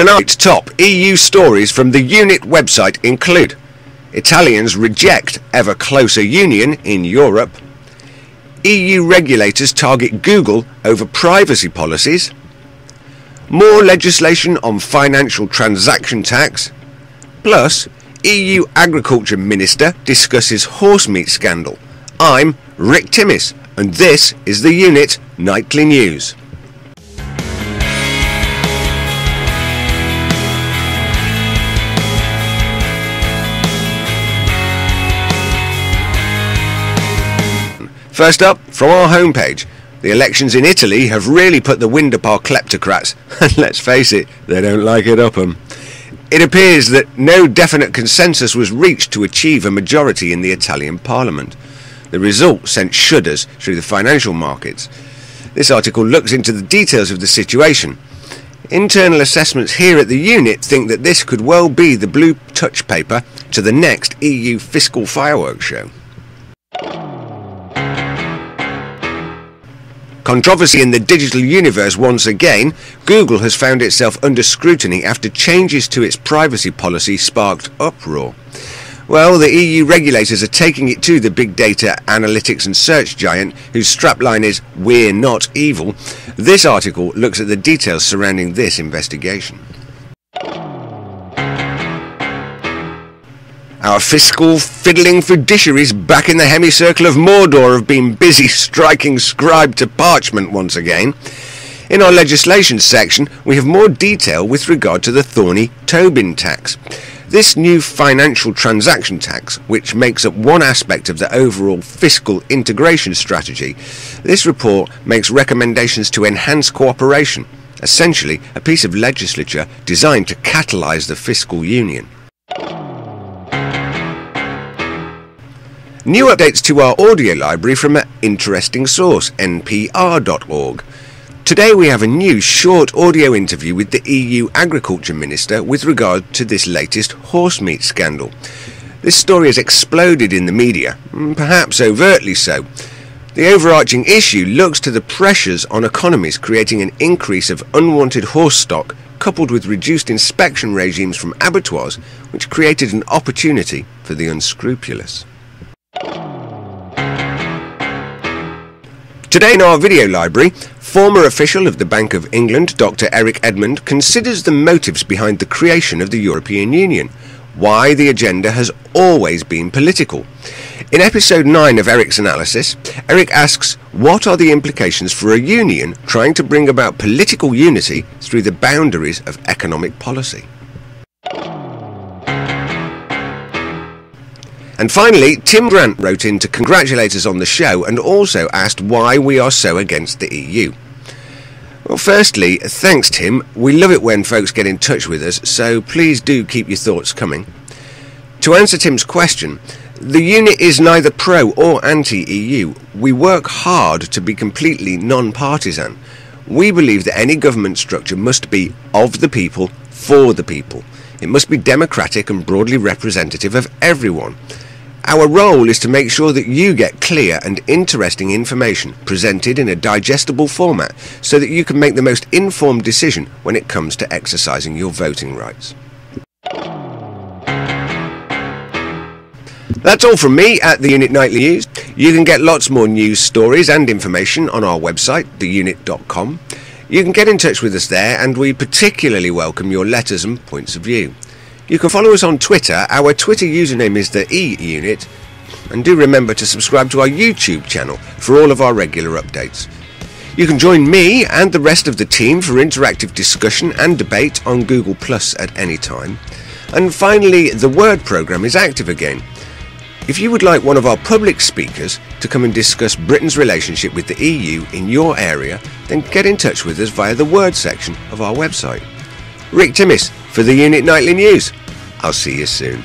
Tonight's top EU stories from the UNIT website include Italians reject ever closer union in Europe, EU regulators target Google over privacy policies, more legislation on financial transaction tax, plus EU Agriculture Minister discusses horse meat scandal. I'm Rick Timmis, and this is the Unit Nightly News. First up, from our homepage, the elections in Italy have really put the wind up our kleptocrats, and let's face it, they don't like it up 'em. It appears that no definite consensus was reached to achieve a majority in the Italian parliament. The result sent shudders through the financial markets. This article looks into the details of the situation. Internal assessments here at the unit think that this could well be the blue touch paper to the next EU fiscal fireworks show. Controversy in the digital universe once again, Google has found itself under scrutiny after changes to its privacy policy sparked uproar. Well, the EU regulators are taking it to the big data analytics and search giant, whose strapline is We're Not Evil. This article looks at the details surrounding this investigation. Our fiscal fiddling fiduciaries back in the hemicycle of Mordor have been busy striking scribe to parchment once again. In our legislation section, we have more detail with regard to the thorny Tobin tax. This new financial transaction tax, which makes up one aspect of the overall fiscal integration strategy, this report makes recommendations to enhance cooperation, essentially a piece of legislature designed to catalyse the fiscal union. New updates to our audio library from an interesting source, npr.org. Today we have a new short audio interview with the EU Agriculture Minister with regard to this latest horse meat scandal. This story has exploded in the media, mm, perhaps overtly so. The overarching issue looks to the pressures on economies creating an increase of unwanted horse stock coupled with reduced inspection regimes from abattoirs, which created an opportunity for the unscrupulous. Today in our video library, former official of the Bank of England, Dr. Eric Edmond, considers the motives behind the creation of the European Union, why the agenda has always been political. In episode 9 of Eric's analysis, Eric asks what are the implications for a union trying to bring about political unity through the boundaries of economic policy. And finally, Tim Grant wrote in to congratulate us on the show and also asked why we are so against the EU. Well, firstly, thanks, Tim. We love it when folks get in touch with us, so please do keep your thoughts coming. To answer Tim's question, the unit is neither pro or anti EU. We work hard to be completely non partisan. We believe that any government structure must be of the people, for the people. It must be democratic and broadly representative of everyone. Our role is to make sure that you get clear and interesting information presented in a digestible format so that you can make the most informed decision when it comes to exercising your voting rights. That's all from me at the Unit Nightly News. You can get lots more news stories and information on our website, theunit.com. You can get in touch with us there, and we particularly welcome your letters and points of view. You can follow us on Twitter. Our Twitter username is the E Unit. And do remember to subscribe to our YouTube channel for all of our regular updates. You can join me and the rest of the team for interactive discussion and debate on Google Plus at any time. And finally, the Word program is active again. If you would like one of our public speakers to come and discuss Britain's relationship with the EU in your area, then get in touch with us via the Word section of our website. Rick Timmis for the Unit Nightly News. I'll see you soon.